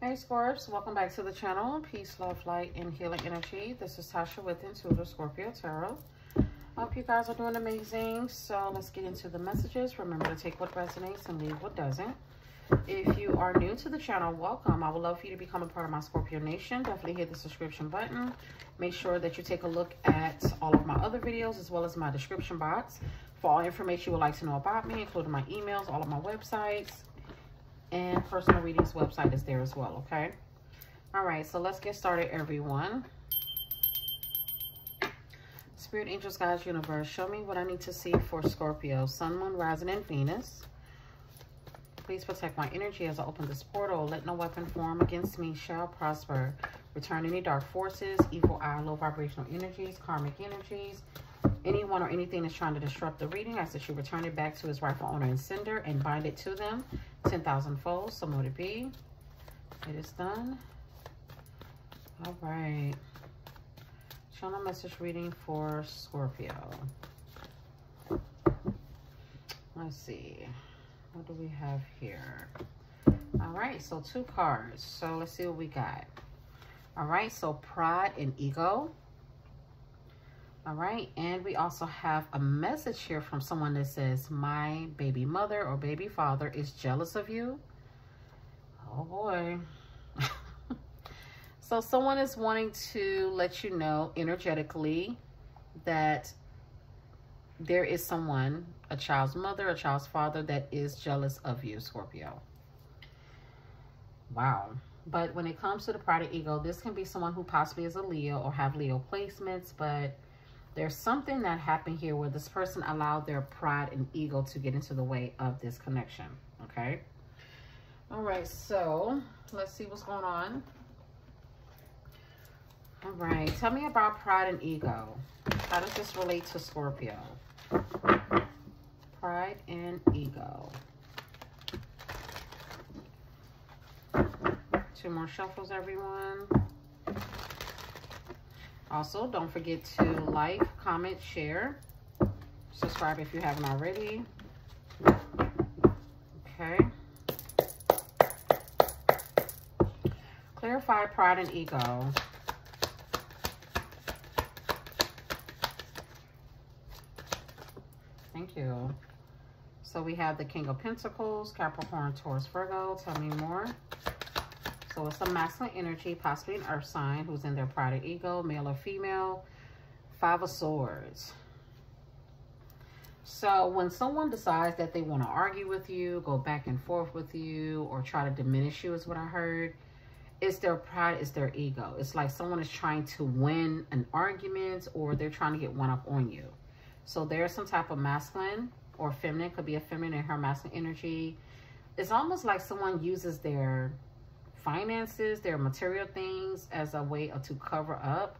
Hey Scorps, welcome back to the channel. Peace, love, light, and healing energy. This is Tasha with Intuitive Scorpio Tarot. Hope you guys are doing amazing. So let's get into the messages. Remember to take what resonates and leave what doesn't. If you are new to the channel, welcome. I would love for you to become a part of my Scorpio Nation. Definitely hit the subscription button. Make sure that you take a look at all of my other videos as well as my description box for all information you would like to know about me, including my emails, all of my websites, and personal readings website is there as well, okay? All right, so let's get started, everyone. Spirit, angels, guides, universe, show me what I need to see for Scorpio, Sun, Moon, Rising, and Venus. Please protect my energy as I open this portal. Let no weapon form against me shall prosper. Return any dark forces, evil eye, low vibrational energies, karmic energies, anyone or anything that's trying to disrupt the reading. I ask that you return it back to its rightful owner and sender and bind it to them 10,000 folds. So mote it be. It is done. All right. Channel message reading for Scorpio. Let's see. What do we have here? All right, so two cards. So let's see what we got. All right, so pride and ego. All right, and we also have a message here from someone that says, my baby mother or baby father is jealous of you. Oh boy. so someone is wanting to let you know energetically that there is someone, a child's mother, a child's father, that is jealous of you, Scorpio. Wow. But when it comes to the pride and ego, this can be someone who possibly is a Leo or have Leo placements, but there's something that happened here where this person allowed their pride and ego to get into the way of this connection, okay? All right, so let's see what's going on. All right, tell me about pride and ego. How does this relate to Scorpio? Pride and ego. Two more shuffles, everyone. Also, don't forget to like, comment, share. Subscribe if you haven't already. Okay. Clarify pride and ego. Thank you. So we have the King of Pentacles, Capricorn, Taurus, Virgo. Tell me more. So it's a masculine energy, possibly an earth sign, who's in their pride or ego, male or female. Five of Swords. So when someone decides that they want to argue with you, go back and forth with you, or try to diminish you is what I heard, it's their pride, it's their ego. It's like someone is trying to win an argument or they're trying to get one up on you. So there's some type of masculine or feminine, could be a feminine in her masculine energy. It's almost like someone uses their finances, their material things as a way to cover up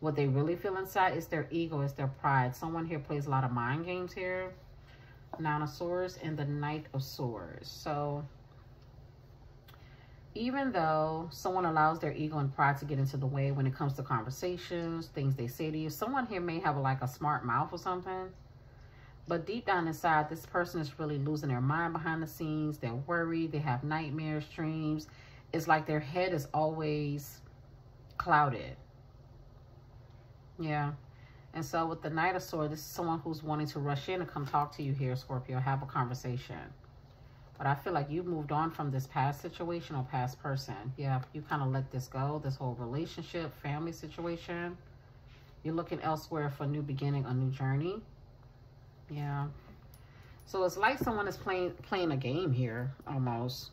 what they really feel inside. It's their ego, it's their pride. Someone here plays a lot of mind games here. Nine of Swords and the Knight of Swords. So even though someone allows their ego and pride to get into the way when it comes to conversations, things they say to you, someone here may have like a smart mouth or something. But deep down inside, this person is really losing their mind behind the scenes. They're worried. They have nightmares, dreams it's like their head is always clouded. Yeah. And so with the Knight of Swords, this is someone who's wanting to rush in and come talk to you here, Scorpio, have a conversation. But I feel like you've moved on from this past situation or past person. Yeah, you kind of let this go, this whole relationship, family situation. You're looking elsewhere for a new beginning, a new journey. Yeah. So it's like someone is playing playing a game here, almost.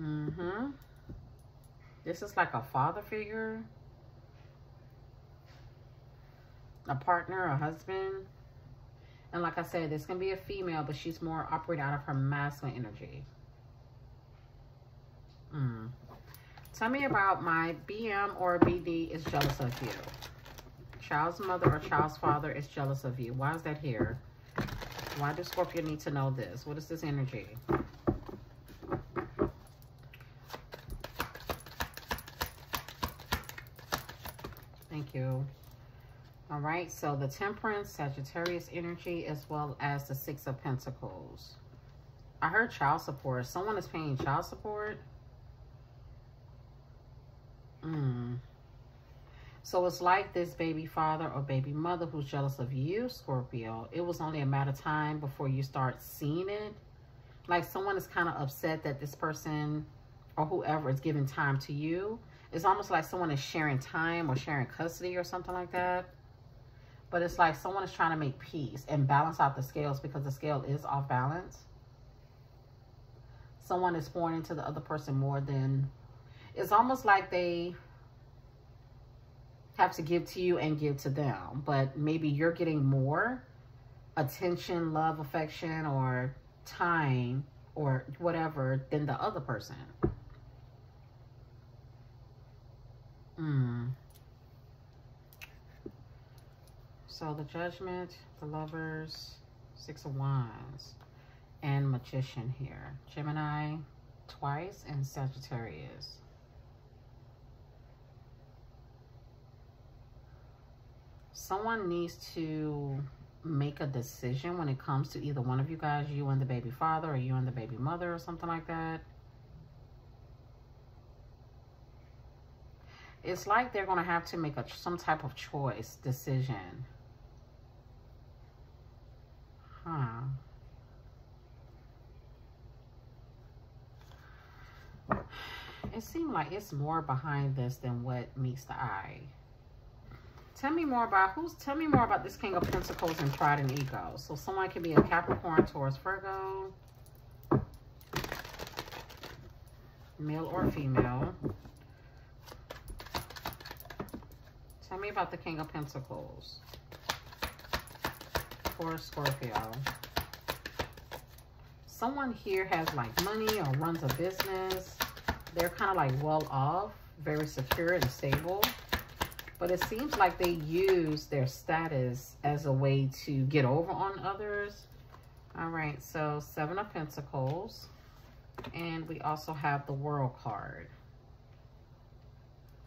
Mm-hmm. This is like a father figure. A partner, a husband. And like I said, this can be a female, but she's more operating out of her masculine energy. Mm. Tell me about my BM or BD is jealous of you. Child's mother or child's father is jealous of you. Why is that here? Why does Scorpio need to know this? What is this energy? Thank you. All right, so the Temperance, Sagittarius energy, as well as the Six of Pentacles. I heard child support. Someone is paying child support. Hmm. So it's like this baby father or baby mother who's jealous of you, Scorpio. It was only a matter of time before you start seeing it. Like someone is kind of upset that this person or whoever is giving time to you. It's almost like someone is sharing time or sharing custody or something like that. But it's like someone is trying to make peace and balance out the scales because the scale is off balance. Someone is pouring into the other person more than... It's almost like they have to give to you and give to them. But maybe you're getting more attention, love, affection, or time, or whatever than the other person. Hmm. So the Judgment, the Lovers, Six of Wands, and Magician here. Gemini twice and Sagittarius. someone needs to make a decision when it comes to either one of you guys, you and the baby father or you and the baby mother or something like that. It's like they're going to have to make a some type of choice, decision. It seemed like it's more behind this than what meets the eye. Tell me more about who's tell me more about this King of Pentacles and Pride and Ego. So someone can be a Capricorn, Taurus, Virgo. Male or female. Tell me about the King of Pentacles. For Scorpio. Someone here has like money or runs a business. They're kind of like well off, very secure and stable. But it seems like they use their status as a way to get over on others. All right, so Seven of Pentacles. And we also have the World card.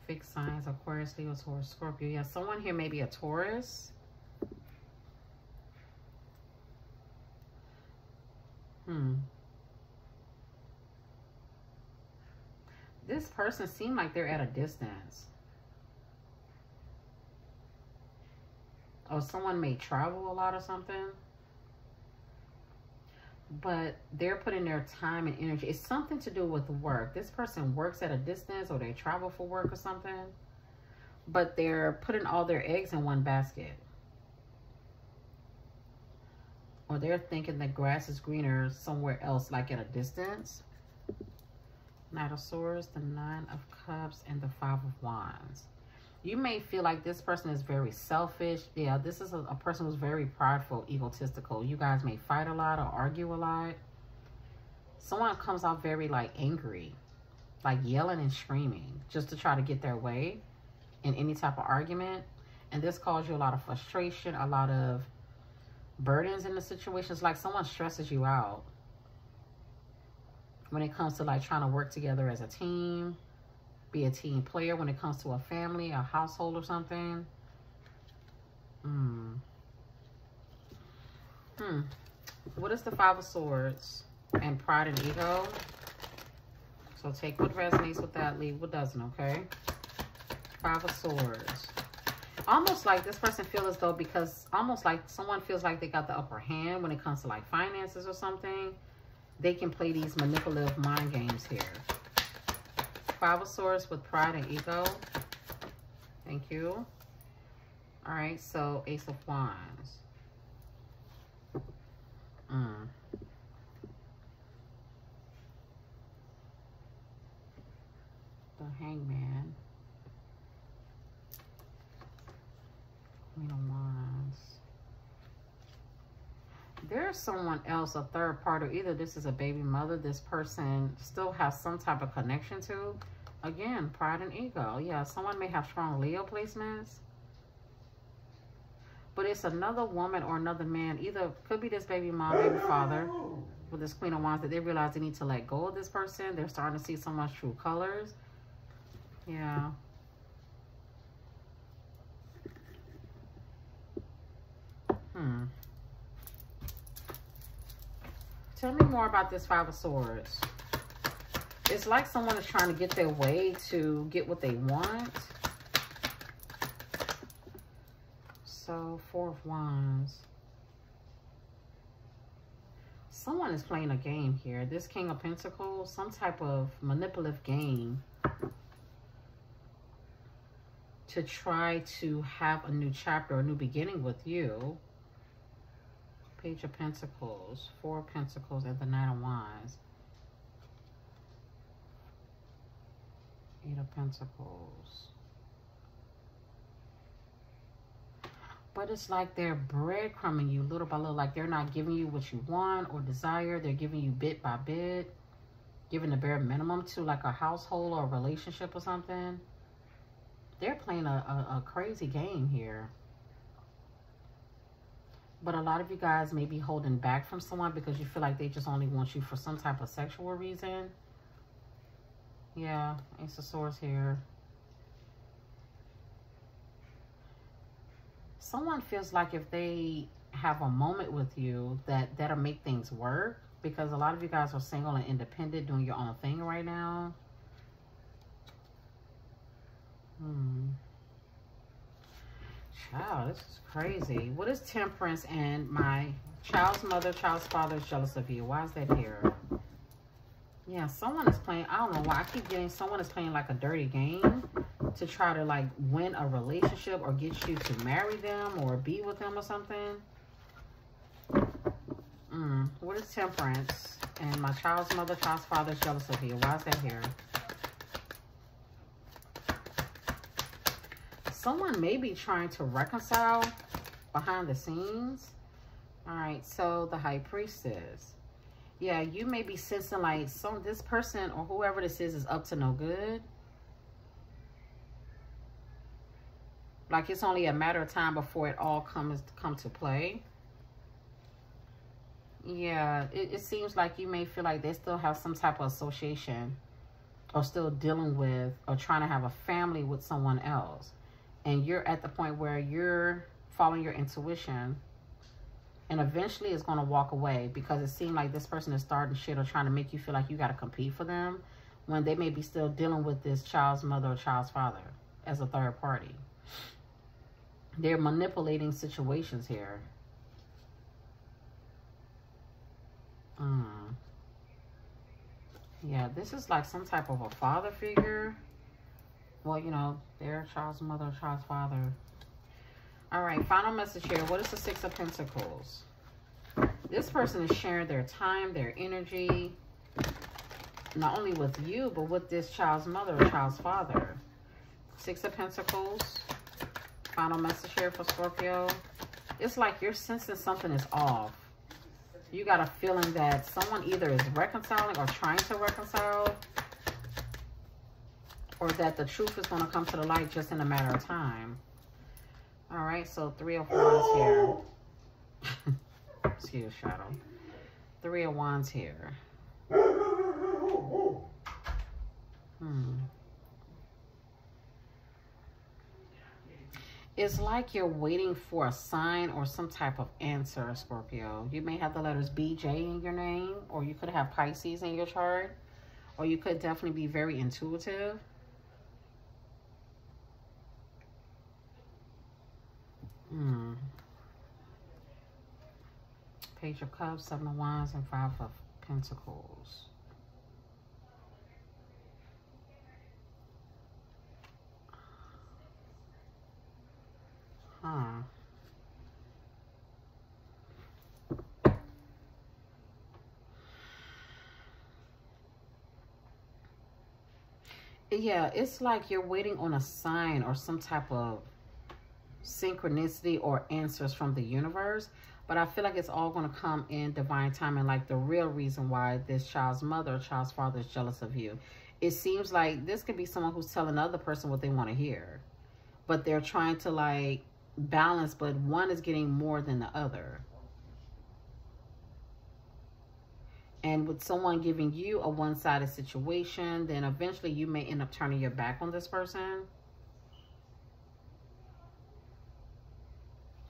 Fixed signs, Aquarius, Leo, Taurus, Scorpio. Yeah, someone here may be a Taurus. Hmm. This person seemed like they're at a distance. or someone may travel a lot or something but they're putting their time and energy it's something to do with work this person works at a distance or they travel for work or something but they're putting all their eggs in one basket or they're thinking the grass is greener somewhere else like at a distance Knight of Swords, the Nine of Cups, and the Five of Wands you may feel like this person is very selfish. Yeah, this is a, a, person who's very prideful, egotistical. You guys may fight a lot or argue a lot. Someone comes off very like angry, like yelling and screaming just to try to get their way in any type of argument. And this causes you a lot of frustration, a lot of burdens in the situations. Like someone stresses you out when it comes to like trying to work together as a team be a team player when it comes to a family, a household or something. Hmm. Hmm. What is the Five of Swords and Pride and Ego? So take what resonates with that, leave what doesn't, okay? Five of Swords. Almost like this person feels as though because almost like someone feels like they got the upper hand when it comes to like finances or something. They can play these manipulative mind games here. Five of Swords with Pride and Ego. Thank you. All right, so Ace of Wands. Mm. The Hangman. Queen of Wands. There's someone else, a third party. Either this is a baby mother, this person still has some type of connection to. Again, pride and ego. Yeah, someone may have strong Leo placements. But it's another woman or another man. Either could be this baby mom, baby father with this Queen of Wands that they realize they need to let go of this person. They're starting to see so much true colors. Yeah. Hmm. Tell me more about this Five of Swords. It's like someone is trying to get their way to get what they want. So, Four of Wands. Someone is playing a game here. This King of Pentacles, some type of manipulative game to try to have a new chapter, a new beginning with you. Page of Pentacles, Four of Pentacles, and the Nine of Wands. Eight of Pentacles. But it's like they're breadcrumbing you little by little. Like they're not giving you what you want or desire. They're giving you bit by bit. Giving the bare minimum to like a household or a relationship or something. They're playing a, a, a crazy game here. But a lot of you guys may be holding back from someone because you feel like they just only want you for some type of sexual reason. Yeah, Ace of Swords here. Someone feels like if they have a moment with you that that'll make things work because a lot of you guys are single and independent doing your own thing right now. Hmm. Child, this is crazy. What is temperance and my child's mother, child's father is jealous of you? Why is that here? Yeah, someone is playing, I don't know why I keep getting someone is playing like a dirty game to try to like win a relationship or get you to marry them or be with them or something. Mm, what is temperance? And my child's mother, child's father is jealous of you. Why is that here? Someone may be trying to reconcile behind the scenes. All right, so the high priestess. Yeah, you may be sensing like some this person or whoever this is is up to no good. Like it's only a matter of time before it all comes come to play. Yeah, it, it seems like you may feel like they still have some type of association or still dealing with or trying to have a family with someone else and you're at the point where you're following your intuition and eventually it's going to walk away because it seemed like this person is starting shit or trying to make you feel like you got to compete for them when they may be still dealing with this child's mother or child's father as a third party. They're manipulating situations here. Mm. Yeah, this is like some type of a father figure well, you know, their child's mother, child's father. All right, final message here. What is the Six of Pentacles? This person is sharing their time, their energy, not only with you, but with this child's mother child's father. Six of Pentacles. Final message here for Scorpio. It's like you're sensing something is off. You got a feeling that someone either is reconciling or trying to reconcile or that the truth is going to come to the light just in a matter of time. All right, so three of wands here. Excuse shadow. Three of wands here. Hmm. It's like you're waiting for a sign or some type of answer, Scorpio. You may have the letters BJ in your name, or you could have Pisces in your chart, or you could definitely be very intuitive. Hmm. Page of Cups, Seven of Wands, and Five of Pentacles. Huh. Yeah, it's like you're waiting on a sign or some type of synchronicity or answers from the universe. But I feel like it's all going to come in divine time and like the real reason why this child's mother or child's father is jealous of you. It seems like this could be someone who's telling another person what they want to hear. But they're trying to like balance, but one is getting more than the other. And with someone giving you a one-sided situation, then eventually you may end up turning your back on this person.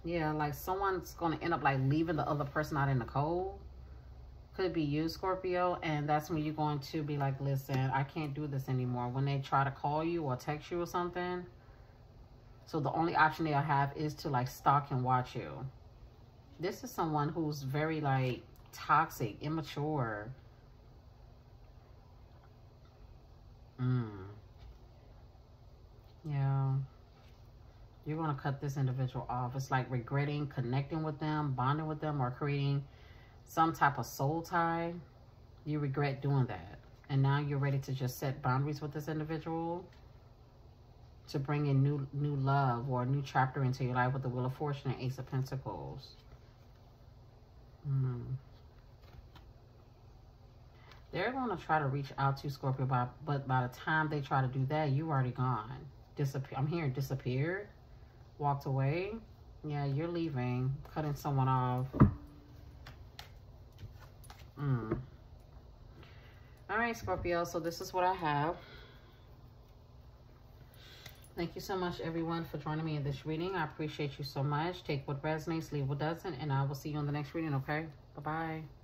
Yeah, like someone's going to end up like leaving the other person out in the cold. could be you, Scorpio, and that's when you're going to be like, listen, I can't do this anymore. When they try to call you or text you or something, so the only option they'll have is to like stalk and watch you. This is someone who's very like toxic, immature. Mm. Yeah. You're going to cut this individual off. It's like regretting connecting with them, bonding with them, or creating some type of soul tie. You regret doing that. And now you're ready to just set boundaries with this individual to bring in new new love or a new chapter into your life with the Wheel of Fortune and Ace of Pentacles. Hmm. They're going to try to reach out to Scorpio, by, but by the time they try to do that, you already gone. Disappear. I'm hearing disappeared, walked away. Yeah, you're leaving, cutting someone off. Hmm. All right, Scorpio. So this is what I have. Thank you so much, everyone, for joining me in this reading. I appreciate you so much. Take what resonates, leave what doesn't, and I will see you on the next reading, okay? Bye-bye.